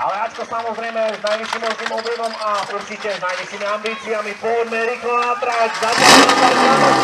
Ale Ačko samozrejme s najvyšším možným objemom a určite s najvyššími ambíciami. Poďme rýchlo na trať. Zatiaľ